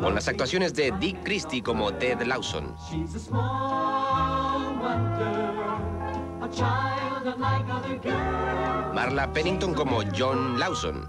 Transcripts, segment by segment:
Con las actuaciones de Dick Christie como Ted Lawson. Marla Pennington como John Lawson.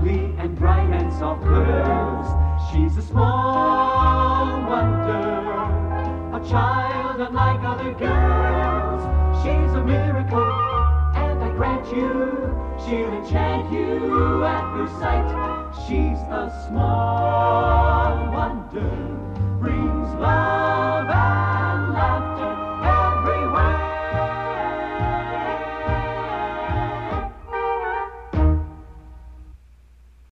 lovely and bright and soft curves. She's a small wonder, a child unlike other girls. She's a miracle, and I grant you, she'll enchant you at her sight. She's a small wonder.